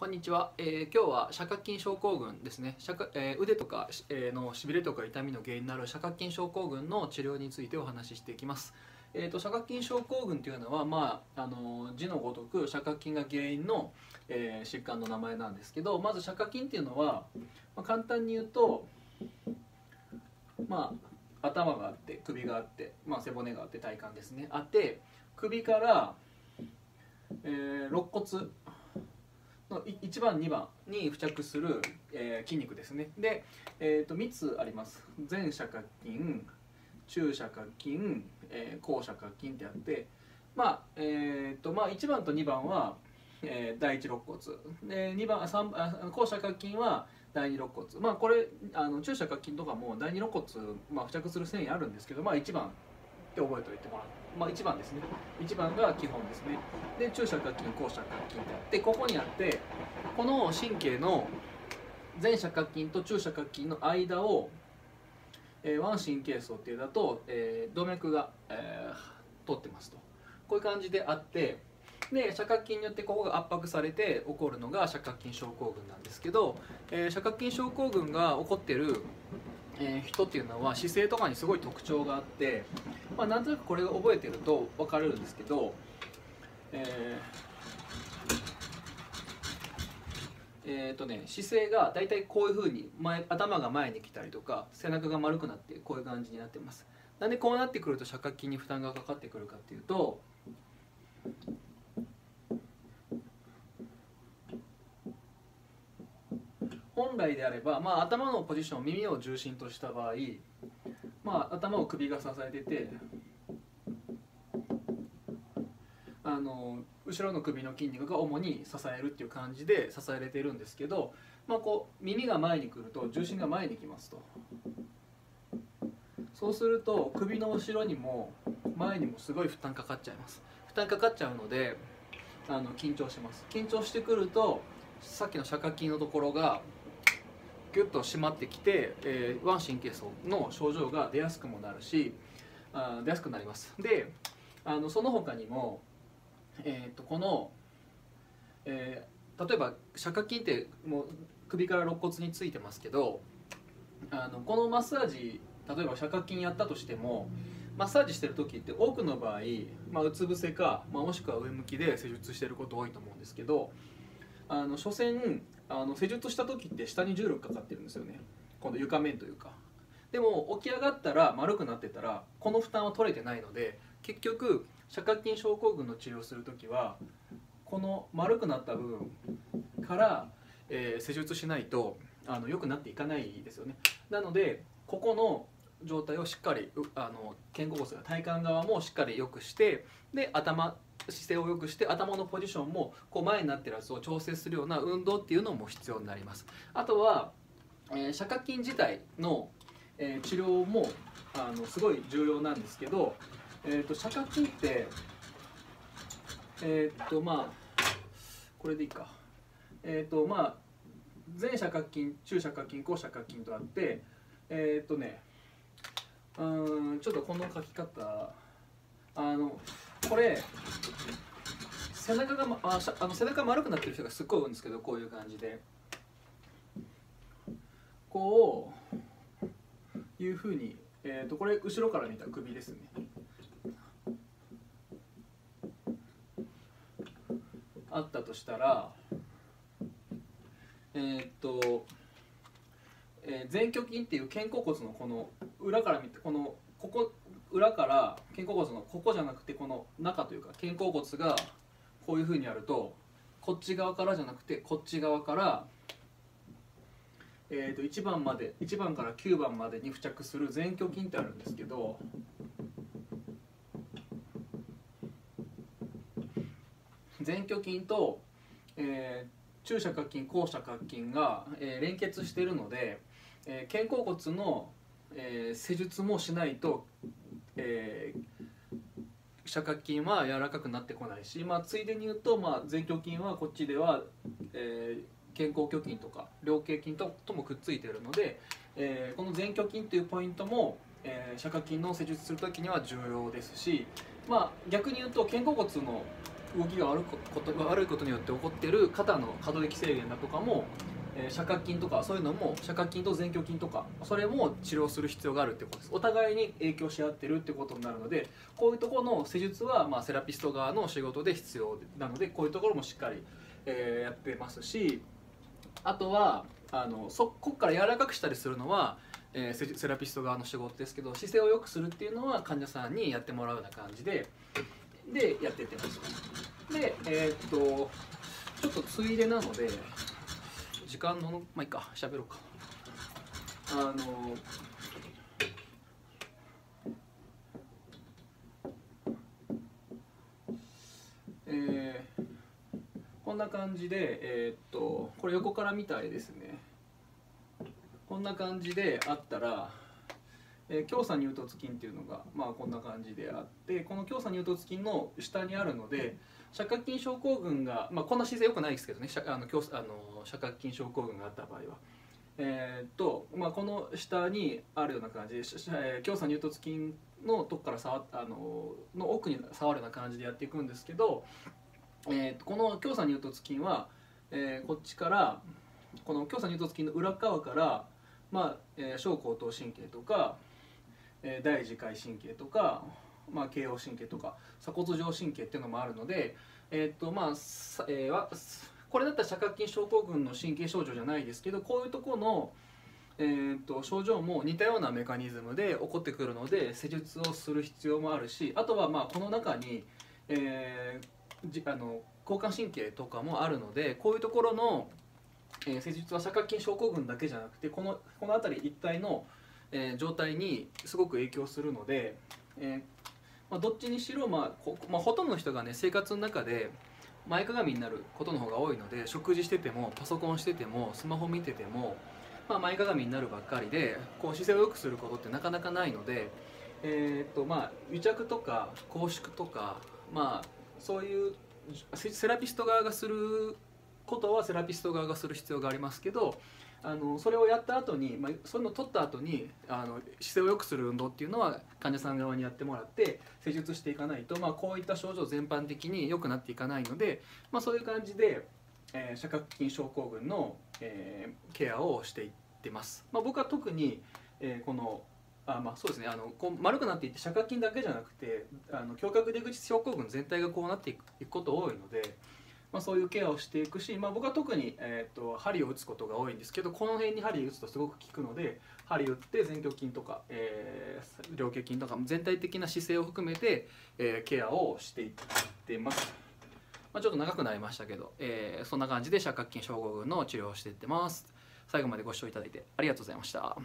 こんにちは、えー今日は斜角筋症候群ですね、えー腕とか、えーのしびれとか痛みの原因になる斜角筋症候群の治療についてお話ししていきます、えー、と斜角筋症候群というのは、まあ、あの字のごとく斜角筋が原因の、え疾患の名前なんですけどまず斜角筋っていうのは、まあ、簡単に言うとまあ頭があって首があって、まあ、背骨があって体幹ですね。あって首から、えー肋骨の1番2番に付着する、えー筋肉ですね。で、えー、と3つあります。前斜角筋中斜角筋、えー後斜角筋ってあってまあえーとまあ、1番と2番は、えー第一肋骨。で2番三あ後斜角筋は第二肋骨。まあこれあの中斜角筋とかも第二肋骨、まあ、付着する繊維あるんですけどまあ1番って覚えておいてもらうまあ1番ですね。1番が基本ですね。で中斜角筋後斜角筋ってあってここにあってこの神経の前斜角筋と中斜角筋の間を、えー、腕神経層っていうだと、えー動脈が、えー通ってますと。こういう感じであってで斜角筋によってここが圧迫されて起こるのが斜角筋症候群なんですけど、えー斜角筋症候群が起こってる、えー人っていうのは姿勢とかにすごい特徴があって、まあ、なんとなくこれが覚えてると分かるんですけど、えーえーとね、姿勢が大体こういうふうに前頭が前に来たりとか背中が丸くなってこういう感じになってます。なんでこうなってくると斜角筋に負担がかかってくるかっていうと本来であれば、まあ、頭のポジション耳を重心とした場合、まあ、頭を首が支えててあの後ろの首の筋肉が主に支えるっていう感じで支えれてるんですけど、まあ、こう耳が前に来ると重心が前に来ますと。そうすると首の後ろにも前にもすごい負担かかっちゃいます。負担かかっちゃうのであの緊張します。緊張してくるとさっきの斜角筋のところがギュッと締まってきて、えー、腕神経層の症状が出やすくもなるしあ出やすくなります。であのその他にも、えー、とこの、えー例えば斜角筋ってもう首から肋骨についてますけどあのこのマッサージ例えば斜角筋やったとしてもマッサージしてる時って多くの場合、まあ、うつ伏せか、まあ、もしくは上向きで施術してること多いと思うんですけどあの所詮あの施術した時って下に重力かかってるんですよね。今度床面というか。でも起き上がったら丸くなってたらこの負担は取れてないので結局斜角筋症候群の治療をする時はこの丸くなった部分から、えー施術しないとあの良くなっていかないですよね。なのでここの状態をしっかりあの肩甲骨が体幹側もしっかり良くしてで頭姿勢を良くして頭のポジションもこう前になってるやつを調整するような運動っていうのも必要になります。あとは、えー斜角筋自体の、えー治療もあのすごい重要なんですけど、えー、と斜角筋ってえっ、とまあこれでいいか。えっ、とまあ前斜角筋中斜角筋後斜角筋とあってえっ、とねうんちょっとこの書き方あのこれ背中が、ま、ああの背中丸くなってる人がすっごい多いんですけどこういう感じで。こういうふうに、えー、とこれ後ろから見た首ですね。あったとしたらえーっと、えー前鋸筋っていう肩甲骨のこの裏から見てこのここ裏から肩甲骨のここじゃなくてこの中というか肩甲骨がこういうふうにあるとこっち側からじゃなくてこっち側から、えー、と1番まで1番から9番までに付着する前鋸筋ってあるんですけど前鋸筋と、えー中斜角筋後斜角筋が、えー連結しているので、えー肩甲骨の、えー施術もしないと、えー斜角筋は柔らかくなってこないし、まあ、ついでに言うと、まあ、前鋸筋はこっちでは、えー肩甲鋸筋とか両頸筋とともくっついているので、えーこの前鋸筋というポイントも、えー斜角筋の施術する時には重要ですし、まあ、逆に言うと肩甲骨の動きが悪いこと悪いことによって起こっている肩の可動域制限だとかも、えー、斜角筋とかそういうのも斜角筋と前鋸筋とかそれも治療する必要があるってことです。お互いに影響し合ってるってことになるのでこういうところの施術は、まあ、セラピスト側の仕事で必要なのでこういうところもしっかり、え、やってますしあとはあのそこから柔らかくしたりするのはえ、セラピスト側の仕事ですけど姿勢を良くするっていうのは患者さんにやってもらうような感じででやってってます。でえー、っとちょっとついでなので時間のまあいいか喋ろうか。あのえー、こんな感じでえー、っとこれ横から見たいですね。こんな感じであったら、えー、強鎖乳突筋っていうのが、まあ、こんな感じであってこの強鎖乳突筋の下にあるので斜角筋症候群が、まあ、こんな姿勢よくないですけどねあの強あの斜角筋症候群があった場合は。えーとまあ、この下にあるような感じで、えー、強鎖乳突筋のとこから触あのの奥に触るような感じでやっていくんですけど、えー、とこの強鎖乳突筋は、えー、こっちからこの強鎖乳突筋の裏側からまあえー、小後頭神経とか、えー、大耳介神経とか、まあ、慶応神経とか鎖骨上神経っていうのもあるので、えー、っとまあえー、これだったら斜角筋症候群の神経症状じゃないですけどこういうところの、えー、っと症状も似たようなメカニズムで起こってくるので施術をする必要もあるしあとはまあこの中に、えー、あの交感神経とかもあるのでこういうところのえー、施術は斜角筋症候群だけじゃなくてこのこの辺り一帯の、えー、状態にすごく影響するので、えーまあ、どっちにしろ、まあほまあ、ほとんどの人がね生活の中で前かがみになることの方が多いので食事しててもパソコンしててもスマホ見てても、まあ、前かがみになるばっかりでこう姿勢を良くすることってなかなかないので、えーとまあ、癒着とか拘縮とか、まあ、そういうセラピスト側がすることはセラピスト側がする必要がありますけどあのそれをやった後に、まあ、そういうのを取った後にあの姿勢を良くする運動っていうのは患者さん側にやってもらって施術していかないと、まあ、こういった症状全般的に良くなっていかないので、まあ、そういう感じで、えー、斜角筋症候群の、えー、ケアをしていってます。まあ、僕は特に、えー、このあまあそうですねあのこう丸くなっていって斜角筋だけじゃなくてあの胸郭出口症候群全体がこうなっていくこと多いので。まあ、そういうケアをしていくし、まあ、僕は特に、えーと、針を打つことが多いんですけどこの辺に針打つとすごく効くので針打って前鋸筋とか、えー、両頸筋とか全体的な姿勢を含めて、えー、ケアをしていってます。まあ、ちょっと長くなりましたけど、えー、そんな感じで斜角筋症候群の治療をしていってます。最後までご視聴いただいてありがとうございました。